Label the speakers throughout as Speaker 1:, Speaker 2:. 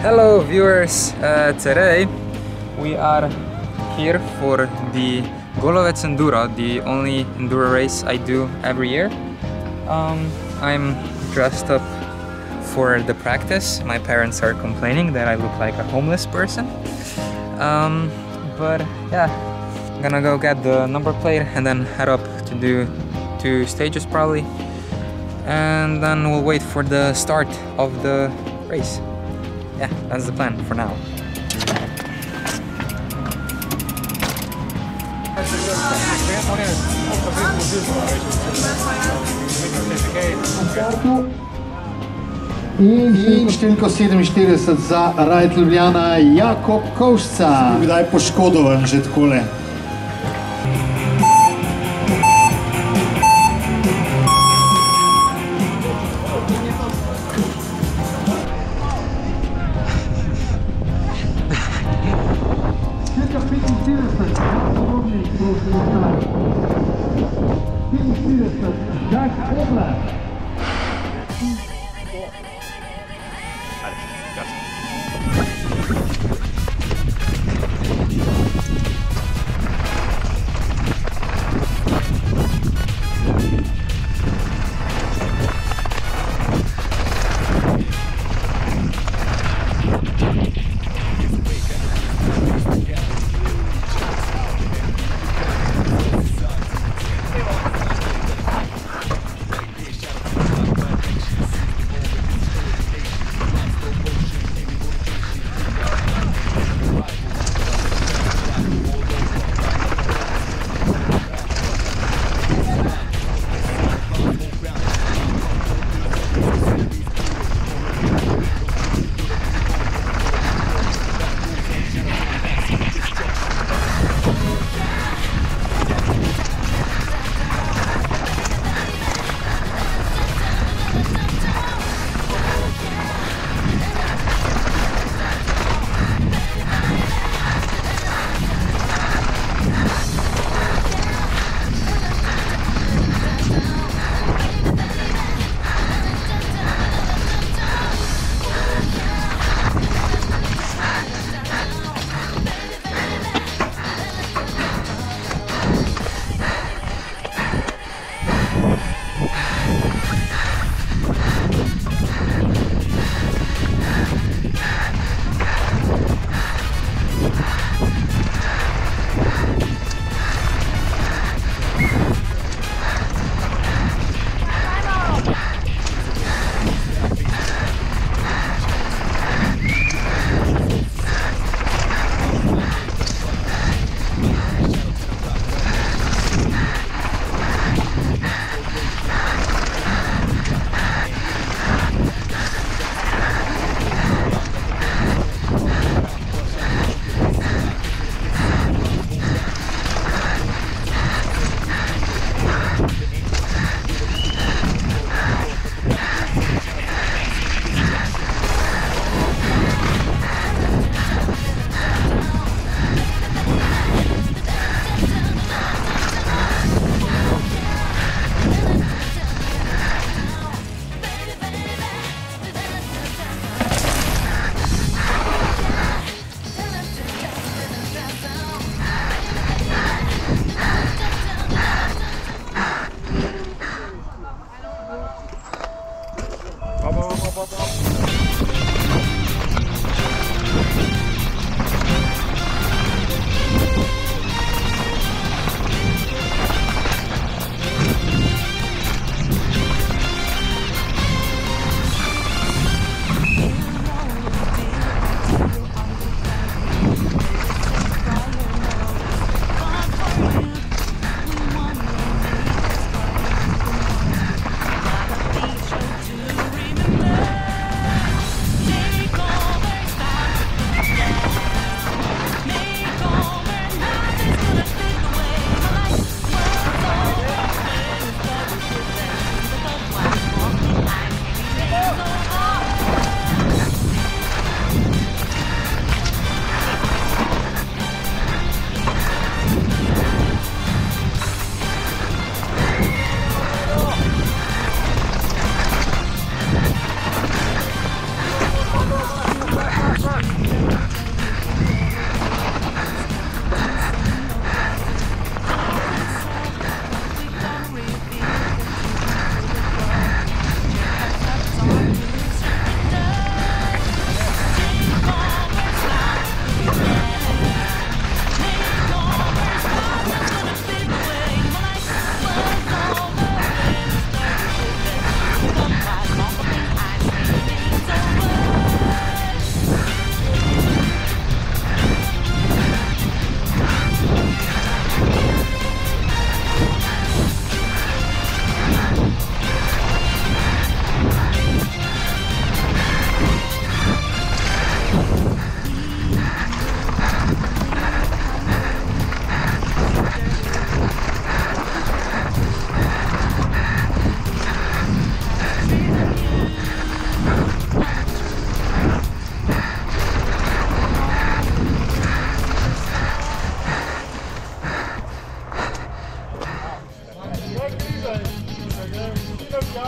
Speaker 1: Hello viewers, uh, today we are here for the Golovec Enduro, the only enduro race I do every year. Um, I'm dressed up for the practice. My parents are complaining that I look like a homeless person. Um, but yeah, I'm gonna go get the number plate and then head up to do two stages probably. And then we'll wait for the start of the race yeah, that's the plan for now.
Speaker 2: In številko 47 za Rajd Ljubljana, Jakob Kovšca.
Speaker 3: Kdaj poškodovan že takole?
Speaker 2: Alles, ganz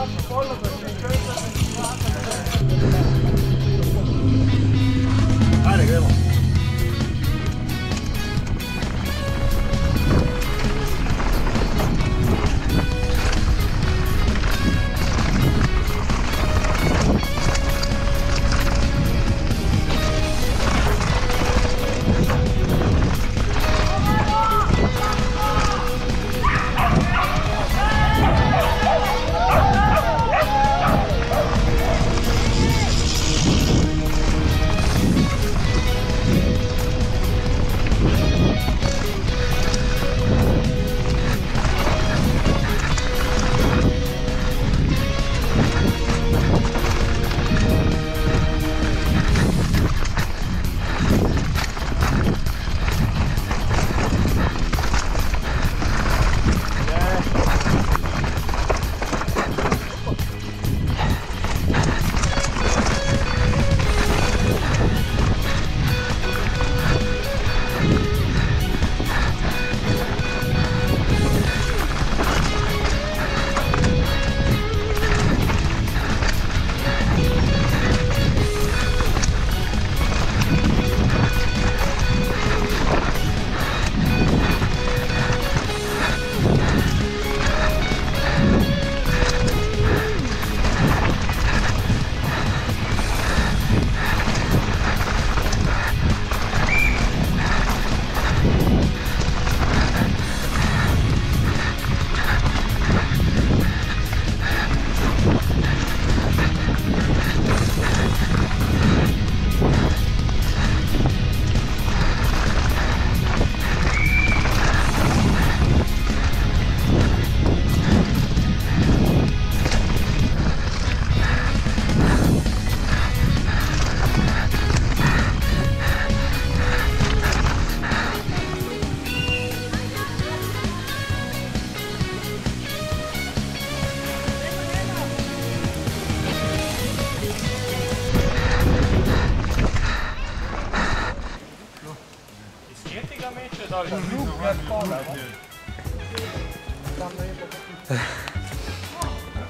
Speaker 2: Vamos,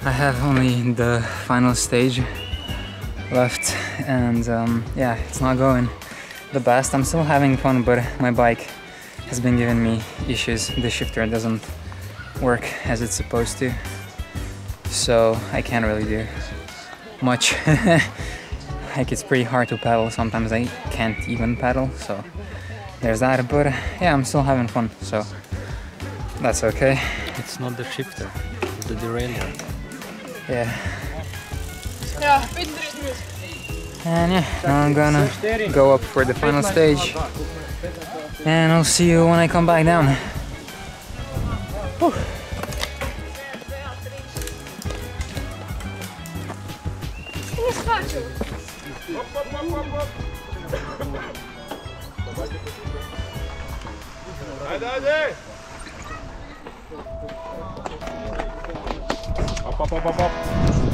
Speaker 1: I have only the final stage left and um, yeah it's not going the best. I'm still having fun but my bike has been giving me issues. The shifter doesn't work as it's supposed to so I can't really do much. Like it's pretty hard to pedal. Sometimes I can't even pedal so there's that but yeah I'm still having fun so that's okay
Speaker 4: It's not the shifter, it's the derailleur.
Speaker 1: yeah
Speaker 5: Ja, Peter is mis.
Speaker 1: And yeah, now I'm gonna go up for the final stage. And I'll see you when I come back down.
Speaker 5: Allez, allez.
Speaker 1: Hop, hop, hop, hop, hop.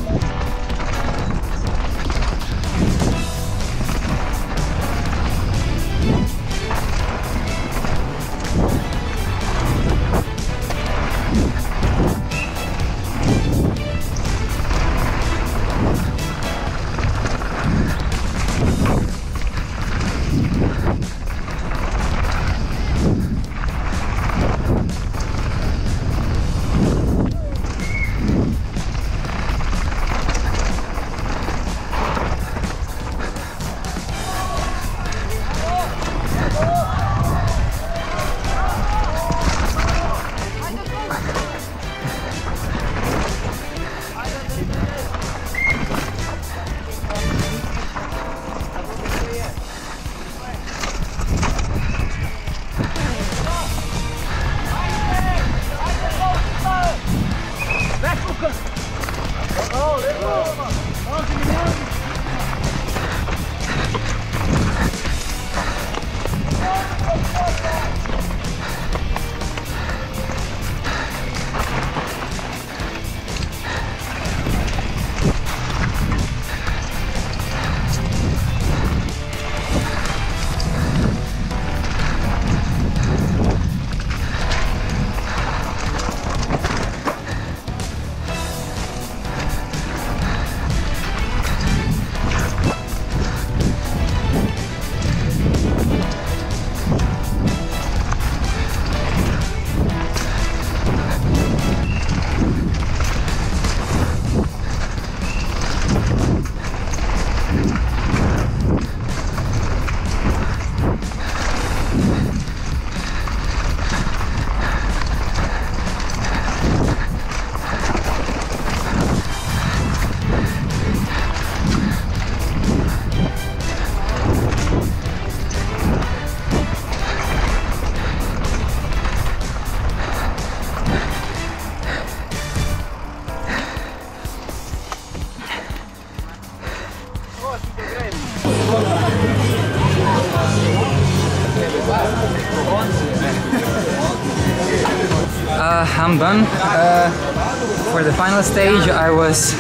Speaker 1: Done. Uh, for the final stage, I was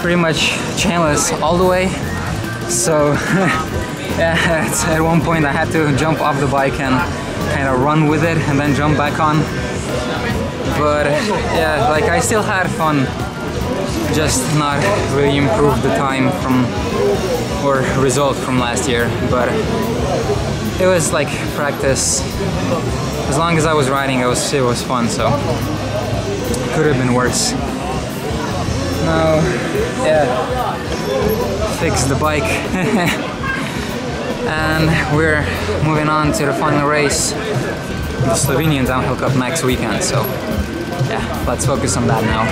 Speaker 1: pretty much chainless all the way. So, at one point I had to jump off the bike and kind of run with it and then jump back on. But yeah, like I still had fun, just not really improved the time from or result from last year. But it was like practice as long as I was riding, it was it was fun. So could have been worse. Now, yeah, fix the bike, and we're moving on to the final race, the Slovenian Downhill Cup next weekend. So yeah, let's focus on that now.